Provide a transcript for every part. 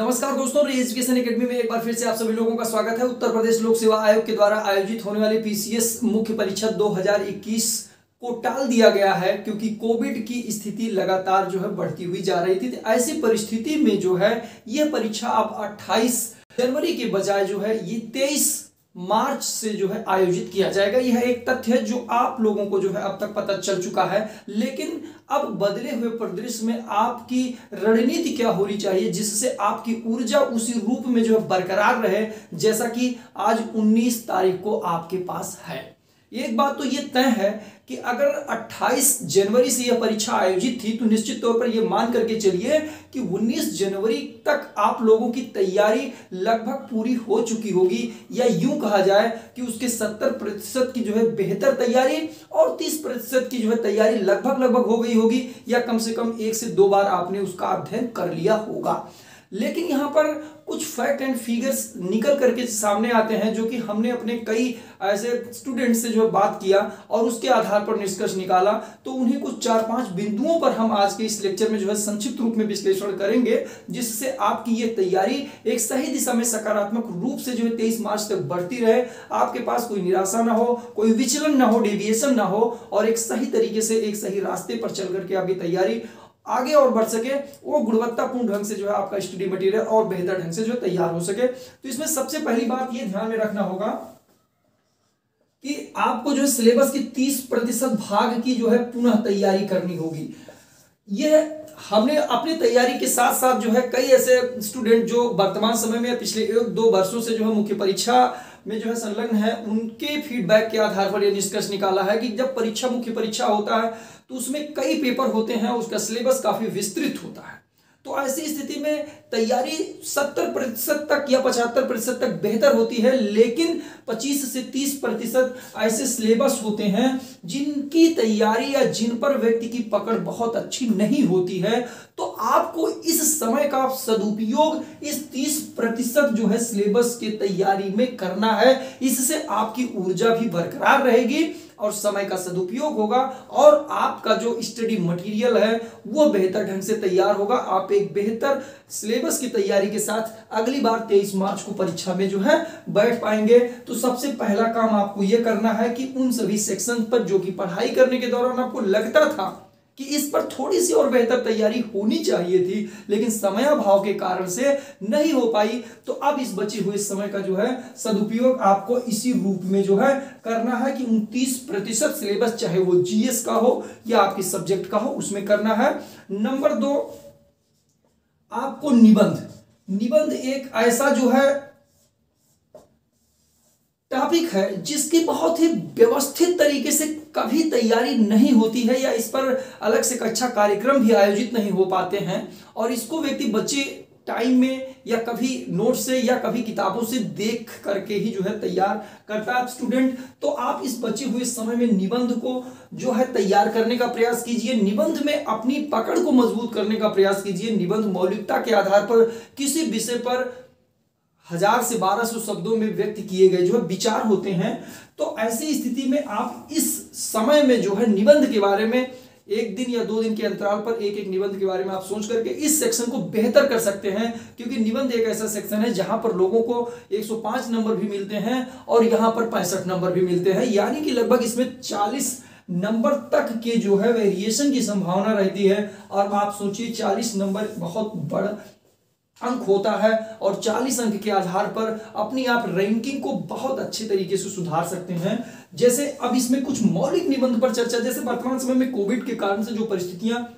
नमस्कार दोस्तों education academy में एक बार फिर से आप सभी लोगों का स्वागत है। उत्तर प्रदेश लोक सेवा आयोग के द्वारा आयोजित होने वाली पीसीएस मुख्य परीक्षा 2021 को टाल दिया गया है क्योंकि कोविड की स्थिति लगातार जो है बढ़ती हुई जा रही थी। तो ऐसी परिस्थिति में जो है, ये परीक्षा अब 28 जनवरी के बजाय जो है ये 23 मार्च से जो है आयोजित किया जाएगा। यह एक तथ्य है जो आप लोगों को जो है अब तक पता चल चुका है। लेकिन अब बदले हुए परिदृश्य में आपकी रणनीति क्या होनी चाहिए, जिससे आपकी ऊर्जा उसी रूप में जो है बरकरार रहे, जैसा कि आज 19 तारीख को आपके पास है। एक बात तो ये तय है कि अगर 28 जनवरी से यह परीक्षा आयोजित थी तो निश्चित तौर पर यह मान करके चलिए कि 19 जनवरी तक आप लोगों की तैयारी लगभग पूरी हो चुकी होगी। या यूँ कहा जाए कि उसके 70 प्रतिशत की जो है बेहतर तैयारी और 30 प्रतिशत की जो है तैयारी लगभग लगभग हो गई होगी, या कम से कम एक से दो बार आपने उसका अध्ययन कर लिया होगा। लेकिन यहाँ पर कुछ फैक्ट एंड फिगर्स निकल करके सामने आते हैं जो कि हमने अपने कई ऐसे स्टूडेंट से जो बात किया और उसके आधार पर निष्कर्ष निकाला। तो उन्हें कुछ चार पाँच बिंदुओं पर हम आज के इस लेक्चर में जो है संक्षिप्त रूप में विश्लेषण करेंगे, जिससे आपकी ये तैयारी एक सही दिशा में सकारात्मक रूप से जो है तेईस मार्च तक बढ़ती रहे। आपके पास कोई निराशा ना हो, कोई विचलन ना हो डेविएशन ना हो और एक सही तरीके से एक सही रास्ते पर चल करके आपकी तैयारी आगे और बढ़ सके, वो गुणवत्तापूर्ण ढंग से जो है आपका स्टडी मटेरियल और बेहतर ढंग से जो तैयार हो सके। तो इसमें सबसे पहली बात ये ध्यान में रखना होगा कि आपको जो है सिलेबस की 30 प्रतिशत भाग की जो है पुनः तैयारी करनी होगी। ये हमने अपनी तैयारी के साथ साथ जो है कई ऐसे स्टूडेंट जो वर्तमान समय में पिछले एक, दो वर्षों से जो है मुख्य परीक्षा में जो है संलग्न है, उनके फीडबैक के आधार पर यह निष्कर्ष निकाला है कि जब परीक्षा मुख्य परीक्षा होता है तो उसमें कई पेपर होते हैं, उसका सिलेबस काफ़ी विस्तृत होता है। तो ऐसी स्थिति में तैयारी 70 प्रतिशत तक या 75 प्रतिशत तक बेहतर होती है, लेकिन 25 से 30 प्रतिशत ऐसे सिलेबस होते हैं जिनकी तैयारी या जिन पर व्यक्ति की पकड़ बहुत अच्छी नहीं होती है। तो आपको इस समय का सदुपयोग इस 30 प्रतिशत जो है सिलेबस के तैयारी में करना है। इससे आपकी ऊर्जा भी बरकरार रहेगी। और समय का सदुपयोग होगा और आपका जो स्टडी मटेरियल है, वो बेहतर ढंग से तैयार होगा। आप एक बेहतर सिलेबस की तैयारी के साथ अगली बार 23 मार्च को परीक्षा में जो है बैठ पाएँगे। तो सबसे पहला काम आपको यह करना है कि उन सभी सेक्शन पर जो कि पढ़ाई करने के दौरान आपको लगता था कि इस पर थोड़ी सी और बेहतर तैयारी होनी चाहिए थी, लेकिन समय अभाव के कारण से नहीं हो पाई। तो अब इस बचे हुए समय का जो है, सदुपयोग आपको इसी रूप में जो है करना है कि उनतीस प्रतिशत सिलेबस, चाहे वो जीएस का हो या आपके सब्जेक्ट का हो, उसमें करना है। नंबर दो, आपको निबंध। निबंध एक ऐसा जो है टॉपिक है, जिसकी बहुत ही व्यवस्थित तरीके से कभी तैयारी नहीं होती है या इस पर अलग से कक्षा कार्यक्रम भी आयोजित नहीं हो पाते हैं और इसको व्यक्ति बच्चे टाइम में या कभी नोट से या कभी किताबों से देख करके ही जो है तैयार करता है स्टूडेंट। तो आप इस बचे हुए समय में निबंध को जो है तैयार करने का प्रयास कीजिए, निबंध में अपनी पकड़ को मज़बूत करने का प्रयास कीजिए, निबंध मौलिकता के आधार पर किसी विषय पर हज़ार से बारह सौ शब्दों में व्यक्त किए गए जो है विचार होते हैं तो ऐसी स्थिति में आप इस समय में जो है निबंध के बारे में एक दिन या दो दिन के अंतराल पर एक एक निबंध के बारे में आप सोच करके इस सेक्शन को बेहतर कर सकते हैं, क्योंकि निबंध एक ऐसा सेक्शन है जहाँ पर लोगों को 105 नंबर भी मिलते हैं और यहाँ पर पैंसठ नंबर भी मिलते हैं। यानी कि लगभग इसमें 40 नंबर तक के जो है वेरिएशन की संभावना रहती है। और आप सोचिए 40 नंबर बहुत बड़ा अंक होता है और 40 अंक के आधार पर अपनी आप रैंकिंग को बहुत अच्छे तरीके से सुधार सकते हैं। जैसे अब इसमें कुछ मौलिक निबंध पर चर्चा, जैसे वर्तमान समय में कोविड के कारण से जो परिस्थितियाँ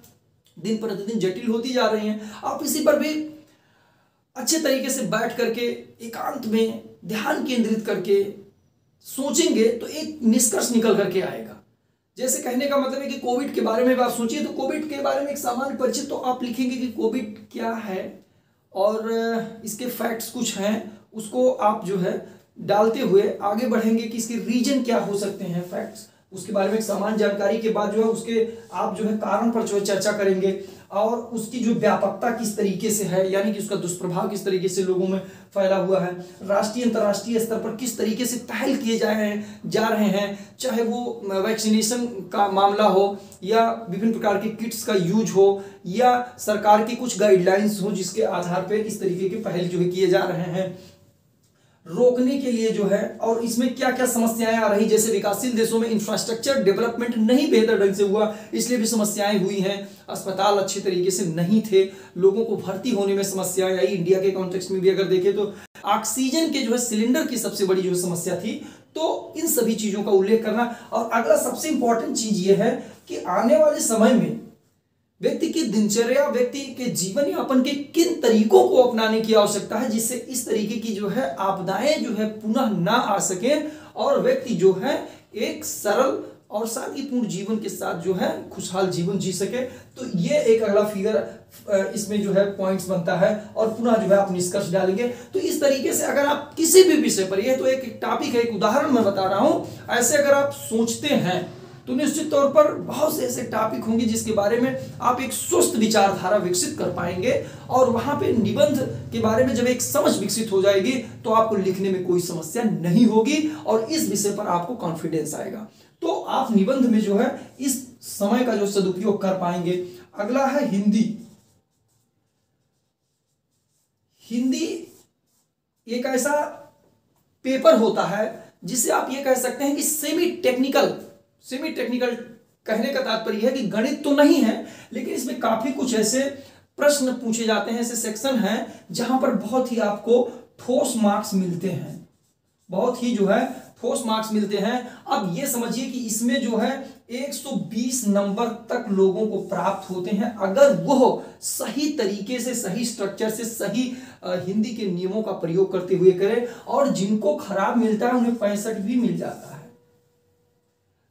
दिन प्रतिदिन जटिल होती जा रही हैं, आप इसी पर भी अच्छे तरीके से बैठ करके, एकांत में ध्यान केंद्रित करके सोचेंगे तो एक निष्कर्ष निकल करके आएगा। जैसे कहने का मतलब है कि कोविड के बारे में आप सोचिए तो कोविड के बारे में एक सामान्य परिचित तो आप लिखेंगे कि कोविड क्या है? और इसके फैक्ट्स कुछ हैं, उसको आप जो है डालते हुए आगे बढ़ेंगे कि इसके रीजन क्या हो सकते हैं फैक्ट्स उसके बारे में सामान्य जानकारी के बाद जो है उसके आप जो है कारण पर जो है चर्चा करेंगे। और उसकी जो व्यापकता किस तरीके से है, यानी कि उसका दुष्प्रभाव किस तरीके से लोगों में फैला हुआ है, राष्ट्रीय, अंतर्राष्ट्रीय स्तर पर किस तरीके से पहल किए जा रहे हैं, जा रहे हैं, चाहे वो वैक्सीनेशन का मामला हो या विभिन्न प्रकार के किट्स का यूज़ हो या सरकार की कुछ गाइडलाइंस हो जिसके आधार पर इस तरीके के पहल जो है किए जा रहे हैं। रोकने के लिए जो है, और इसमें क्या क्या समस्याएँ आ रही, जैसे विकासशील देशों में इंफ्रास्ट्रक्चर डेवलपमेंट नहीं बेहतर ढंग से हुआ, इसलिए भी समस्याएँ हुई हैं। अस्पताल अच्छे तरीके से नहीं थे, लोगों को भर्ती होने में समस्याएँ आई, इंडिया के कॉन्टेक्स्ट में भी अगर देखें तो ऑक्सीजन के जो है सिलेंडर की सबसे बड़ी जो समस्या थी तो इन सभी चीज़ों का उल्लेख करना। और अगला सबसे इंपॉर्टेंट चीज़ ये है कि आने वाले समय में व्यक्ति की दिनचर्या, व्यक्ति के जीवन यापन के किन तरीकों को अपनाने की आवश्यकता है, जिससे इस तरीके की जो है आपदाएँ जो है पुनः ना आ सके और व्यक्ति जो है एक सरल और सादगीपूर्ण जीवन के साथ जो है खुशहाल जीवन जी सके। तो ये एक अगला फिगर इसमें जो है पॉइंट्स बनता है और पुनः जो है आप निष्कर्ष डालेंगे। तो इस तरीके से अगर आप किसी भी विषय पर यह तो एक टॉपिक है, एक उदाहरण मैं बता रहा हूँ, ऐसे अगर आप सोचते हैं तो निश्चित तौर पर बहुत से ऐसे टॉपिक होंगे जिसके बारे में आप एक स्वस्थ विचारधारा विकसित कर पाएँगे और वहाँ पे निबंध के बारे में जब एक समझ विकसित हो जाएगी तो आपको लिखने में कोई समस्या नहीं होगी और इस विषय पर आपको कॉन्फिडेंस आएगा। तो आप निबंध में जो है, इस समय का जो सदुपयोग कर पाएँगे। अगला है हिंदी। हिंदी एक ऐसा पेपर होता है जिसे आप ये कह सकते हैं कि सेमी टेक्निकल सेमी टेक्निकल कहने का तात्पर्य है कि गणित तो नहीं है, लेकिन इसमें काफ़ी कुछ ऐसे प्रश्न पूछे जाते हैं, ऐसे सेक्शन हैं, जहाँ पर बहुत ही आपको ठोस मार्क्स मिलते हैं। बहुत ही जो है ठोस मार्क्स मिलते हैं। अब ये समझिए कि इसमें जो है 120 नंबर तक लोगों को प्राप्त होते हैं। अगर वो सही तरीके से, सही स्ट्रक्चर से, सही हिंदी के नियमों का प्रयोग करते हुए करें, और जिनको खराब मिलता है, उन्हें पैंसठ भी मिल जाता है।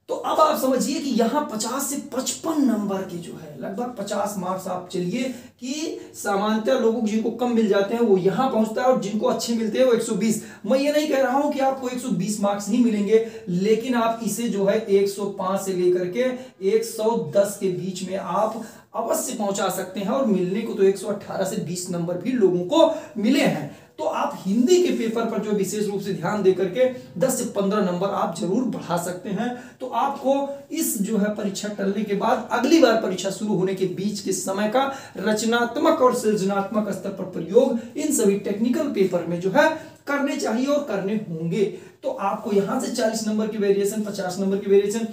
तो अब आप समझिए कि यहाँ 50 से 55 नंबर के जो है, लगभग 50 मार्क्स आप चलिए कि सामान्यतः लोगों को जिनको कम मिल जाते हैं, वो यहाँ पहुँचता है और जिनको अच्छे मिलते हैं, वो 120 मैं ये नहीं कह रहा हूँ कि आपको 120 मार्क्स ही मिलेंगे, लेकिन आप इसे जो है 105 से लेकर के 110 के बीच में आप अवश्य पहुँचा सकते हैं और मिलने को तो 118 से 20 नंबर भी लोगों को मिले हैं। तो आप हिंदी के पेपर पर जो विशेष रूप से ध्यान दे करके 10 से 15 नंबर आप ज़रूर बढ़ा सकते हैं। तो आपको इस जो है परीक्षा टलने के बाद अगली बार परीक्षा शुरू होने के बीच के समय का रचनात्मक और सृजनात्मक स्तर पर प्रयोग इन सभी टेक्निकल पेपर में जो है करने चाहिए और करने होंगे। तो आपको यहाँ से 40 नंबर की वेरिएशन 50 नंबर की वेरिएशन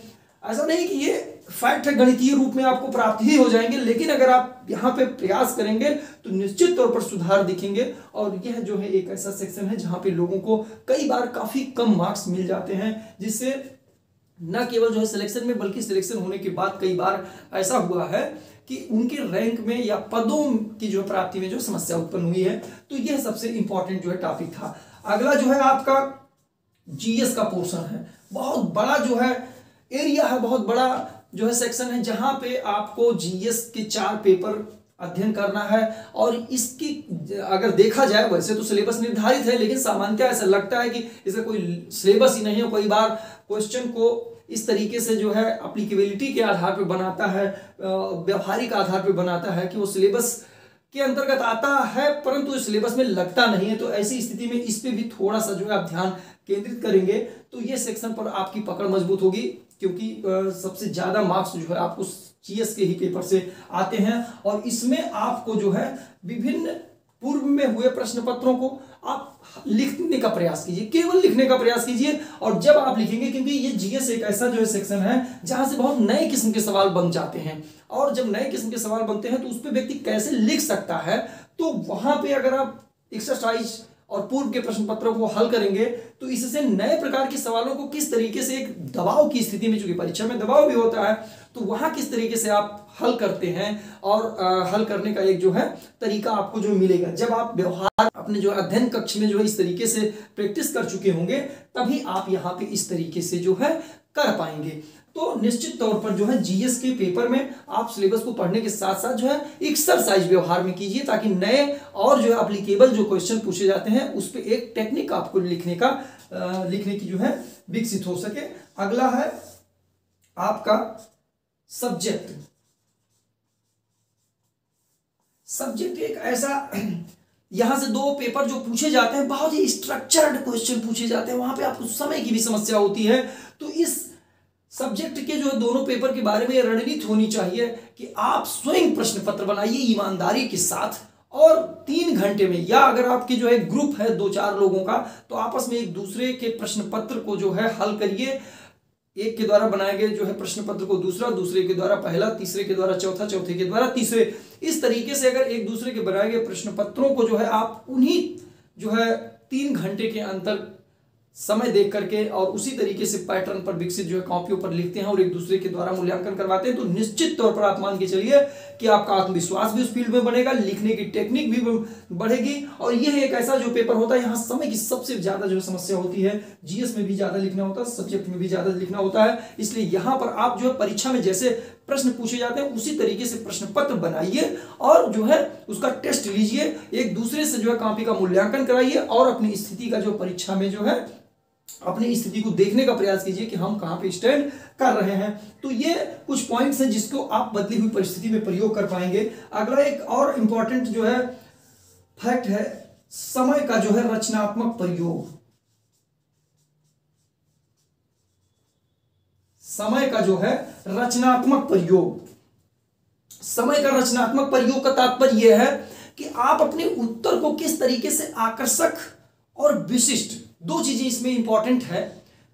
ऐसा नहीं कि ये फैक्ट है, गणितीय रूप में आपको प्राप्त ही हो जाएँगे, लेकिन अगर आप यहाँ पे प्रयास करेंगे तो निश्चित तौर पर सुधार दिखेंगे। और यह जो है, एक ऐसा सेक्शन है, जहाँ पे लोगों को कई बार काफ़ी कम मार्क्स मिल जाते हैं, जिससे न केवल जो है सिलेक्शन में, बल्कि सिलेक्शन होने के बाद कई बार ऐसा हुआ है कि उनके रैंक में या पदों की जो प्राप्ति में जो समस्या उत्पन्न हुई है तो यह सबसे इंपॉर्टेंट जो है टॉपिक था। अगला जो है आपका जीएस का पोर्शन है। बहुत बड़ा जो है एरिया है, बहुत बड़ा जो है सेक्शन है जहाँ पे आपको जीएस के चार पेपर अध्ययन करना है। और इसकी, अगर देखा जाए, वैसे तो सिलेबस निर्धारित है, लेकिन सामान्यतः ऐसा लगता है कि इसका कोई सिलेबस ही नहीं है। कई बार क्वेश्चन को इस तरीके से जो है अप्लीकेबिलिटी के आधार पर बनाता है व्यवहारिक आधार पर बनाता है कि वो सिलेबस के अंतर्गत आता है, परंतु सिलेबस में लगता नहीं है। तो ऐसी स्थिति में इस पे भी थोड़ा सा जो है आप ध्यान केंद्रित करेंगे तो ये सेक्शन पर आपकी पकड़ मज़बूत होगी। क्योंकि सबसे ज़्यादा मार्क्स जो है आपको जीएस के ही पेपर से आते हैं और इसमें आपको जो है विभिन्न पूर्व में हुए प्रश्न पत्रों को आप लिखने का प्रयास कीजिए, केवल लिखने का प्रयास कीजिए और जब आप लिखेंगे, क्योंकि ये जीएस एक ऐसा जो है सेक्शन है जहाँ से बहुत नए किस्म के सवाल बन जाते हैं और जब नए किस्म के सवाल बनते हैं तो उस पर व्यक्ति कैसे लिख सकता है तो वहाँ पे अगर आप एक्सरसाइज और पूर्व के प्रश्न पत्रों को हल करेंगे तो इससे नए प्रकार के सवालों को किस तरीके से एक दबाव की स्थिति में चूँकि परीक्षा में दबाव भी होता है तो वहाँ किस तरीके से आप हल करते हैं और आ, हल करने का एक जो है तरीका आपको जो मिलेगा। जब आप व्यवहार अपने जो अध्ययन कक्ष में जो है इस तरीके से प्रैक्टिस कर चुके होंगे तभी आप यहाँ पे इस तरीके से जो है कर पाएँगे। तो निश्चित तौर पर जो है जीएस के पेपर में आप सिलेबस को पढ़ने के साथ साथ जो है एक्सरसाइज व्यवहार में कीजिए ताकि नए और जो है अप्लीकेबल जो क्वेश्चन पूछे जाते हैं उस पर एक टेक्निक आपको लिखने का आ, लिखने की जो है विकसित हो सके। अगला है आपका सब्जेक्ट सब्जेक्ट एक ऐसा यहाँ से दो पेपर जो पूछे जाते हैं बहुत ही स्ट्रक्चर्ड क्वेश्चन पूछे जाते हैं वहाँ पे आपको समय की भी समस्या होती है। तो इस सब्जेक्ट के जो दोनों पेपर के बारे में रणनीति होनी चाहिए कि आप स्वयं प्रश्न पत्र बनाइए ईमानदारी के साथ और तीन घंटे में, या अगर आपके जो है ग्रुप है दो चार लोगों का तो आपस में एक दूसरे के प्रश्न पत्र को जो है हल करिए। एक के द्वारा बनाए गए जो है प्रश्न पत्र को दूसरा, दूसरे के द्वारा पहला, तीसरे के द्वारा चौथा, चौथे के द्वारा तीसरे। इस तरीके से अगर एक दूसरे के बनाए गए प्रश्न पत्रों को जो है आप उन्हीं जो है तीन घंटे के अंतर समय देख करके और उसी तरीके से पैटर्न पर विकसित जो है कॉपियों पर लिखते हैं और एक दूसरे के द्वारा मूल्यांकन करवाते हैं तो निश्चित तौर पर आप मान के चलिए कि आपका आत्मविश्वास भी उस फ़ील्ड में बनेगा लिखने की टेक्निक भी बढ़ेगी और यह एक ऐसा जो पेपर होता है, यहाँ समय की सबसे ज़्यादा जो समस्या होती है जीएस में भी ज़्यादा लिखना होता है सब्जेक्ट में भी ज़्यादा लिखना होता है, इसलिए यहाँ पर आप जो है परीक्षा में जैसे प्रश्न पूछे जाते हैं, उसी तरीके से प्रश्न पत्र बनाइए और जो है उसका टेस्ट लीजिए, एक दूसरे से जो है कॉपी का मूल्यांकन कराइए और अपनी स्थिति का जो परीक्षा में जो है अपनी स्थिति को देखने का प्रयास कीजिए कि हम कहाँ पे स्टैंड कर रहे हैं। तो ये कुछ पॉइंट्स हैं जिसको आप बदली हुई परिस्थिति में प्रयोग कर पाएँगे। अगला एक और इंपॉर्टेंट जो है फैक्ट है, समय का जो है रचनात्मक प्रयोग। समय का जो है रचनात्मक प्रयोग। समय का रचनात्मक प्रयोग का तात्पर्य यह है कि आप अपने उत्तर को किस तरीके से आकर्षक और विशिष्ट, दो चीज़ें इसमें इंपॉर्टेंट है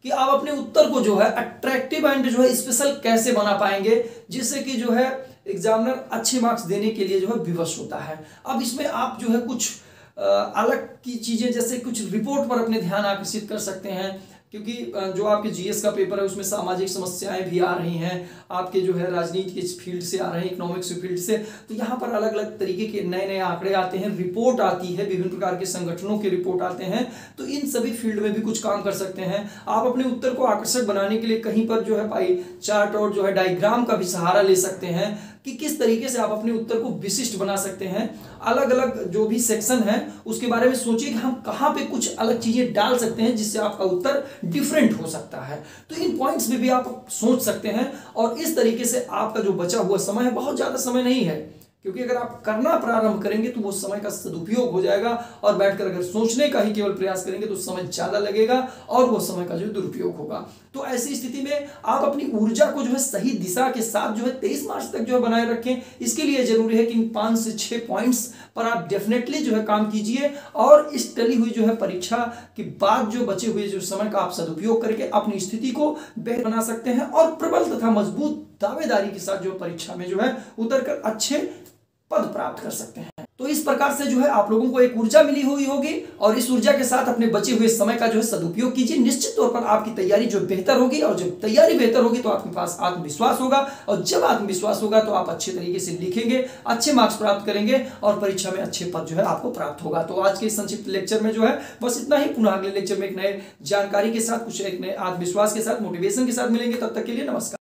कि आप अपने उत्तर को जो है अट्रैक्टिव एंड जो है स्पेशल कैसे बना पाएँगे, जिससे कि जो है एग्जामिनर अच्छे मार्क्स देने के लिए जो है विवश होता है। अब इसमें आप जो है कुछ अलग की चीज़ें, जैसे कुछ रिपोर्ट पर अपने ध्यान आकर्षित कर सकते हैं। क्योंकि जो आपके जीएस का पेपर है, उसमें सामाजिक समस्याएँ भी आ रही हैं, आपके जो है राजनीति के फ़ील्ड से आ रहे हैं इकोनॉमिक्स फ़ील्ड से तो यहाँ पर अलग अलग तरीके के नए नए आंकड़े आते हैं रिपोर्ट आती है, विभिन्न प्रकार के संगठनों के रिपोर्ट आते हैं तो इन सभी फ़ील्ड में भी कुछ काम कर सकते हैं। आप अपने उत्तर को आकर्षक बनाने के लिए कहीं पर जो है भाई चार्ट और जो है डायग्राम का भी सहारा ले सकते हैं, कि किस तरीके से आप अपने उत्तर को विशिष्ट बना सकते हैं अलग अलग जो भी सेक्शन है, उसके बारे में सोचिए कि हम कहाँ पे कुछ अलग चीज़ें डाल सकते हैं जिससे आपका उत्तर डिफरेंट हो सकता है। तो इन पॉइंट्स में भी आप सोच सकते हैं और इस तरीके से आपका जो बचा हुआ समय है, बहुत ज़्यादा समय नहीं है। क्योंकि अगर आप करना प्रारंभ करेंगे तो वो समय का सदुपयोग हो जाएगा और बैठकर अगर सोचने का ही केवल प्रयास करेंगे तो समय ज़्यादा लगेगा और वो समय का जो दुरुपयोग होगा। तो ऐसी स्थिति में आप अपनी ऊर्जा को जो है सही दिशा के साथ जो है तेईस मार्च तक जो है बनाए रखें। इसके लिए ज़रूरी है कि इन पाँच से छह पॉइंट्स पर आप डेफिनेटली जो है काम कीजिए और इस टली हुई जो है परीक्षा के बाद जो बचे हुए जो समय का आप सदुपयोग करके अपनी स्थिति को बेहतर बना सकते हैं और प्रबल तथा मज़बूत दावेदारी के साथ जो परीक्षा में जो है उतर कर अच्छे पद प्राप्त कर सकते हैं। तो इस प्रकार से जो है आप लोगों को एक ऊर्जा मिली हुई होगी और इस ऊर्जा के साथ अपने बचे हुए समय का जो है सदुपयोग कीजिए। निश्चित तौर पर आपकी तैयारी जो बेहतर होगी और जब तैयारी बेहतर होगी तो आपके पास आत्मविश्वास होगा और जब आत्मविश्वास होगा तो आप अच्छे तरीके से लिखेंगे, अच्छे मार्क्स प्राप्त करेंगे और परीक्षा में अच्छे पद जो है आपको प्राप्त होगा। तो आज के संक्षिप्त लेक्चर में जो है बस इतना ही। पुनः अगले लेक्चर में एक नए जानकारी के साथ, कुछ एक नए आत्मविश्वास के साथ, मोटिवेशन के साथ मिलेंगे। तब तक के लिए नमस्कार।